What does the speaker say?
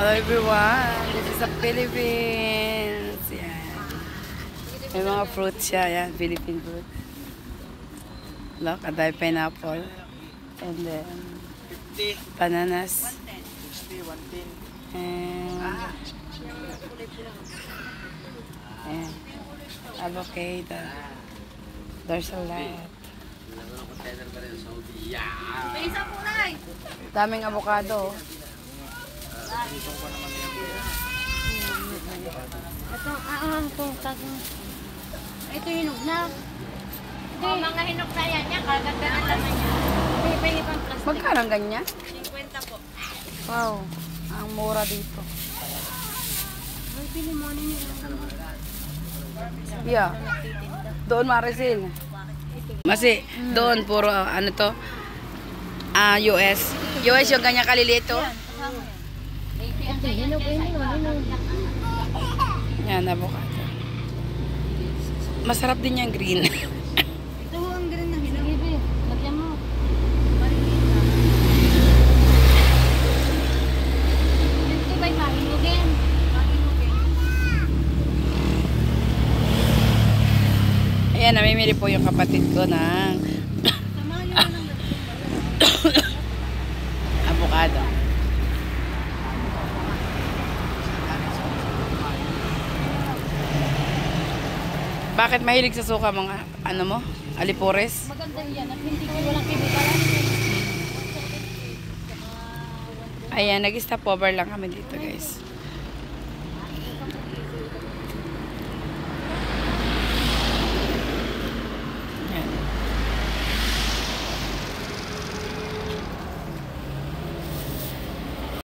Hello everyone, this is the Philippines. Yan. May mga fruits siya, yan, Philippine fruit. Look, aday pineapple. And then, 50, bananas. 60, 110. And, and avocado. There's a lot. Daming avocado. Ito, ah, ah, ito, tago. Ito hinog na. Oh, mga hinog na yan yan. Kaganda na naman yan. May pengi pang plastic. Magkano ang ganyan? 50 po. Wow, ang mura dito. Ay, pili mo na niya. Yeah. Doon Marisil. Masi, doon puro ano to? Ah, US. US yung ganyan kaliliit to. Hinog, hinog, hinog. Yan, avocado. Masarap din yung green. Ito ang green na hinog. Sige, lagyan mo. Ito ba'y mahinugin? Ayan, namimili po yung kapatid ko ng Samahan nyo na lang. avocado. Bakit mahilig sa suka mga ano mo? Alipores? Maganda yan at hindi ko walang chemical. Ayan, nag-stop over lang kami dito guys.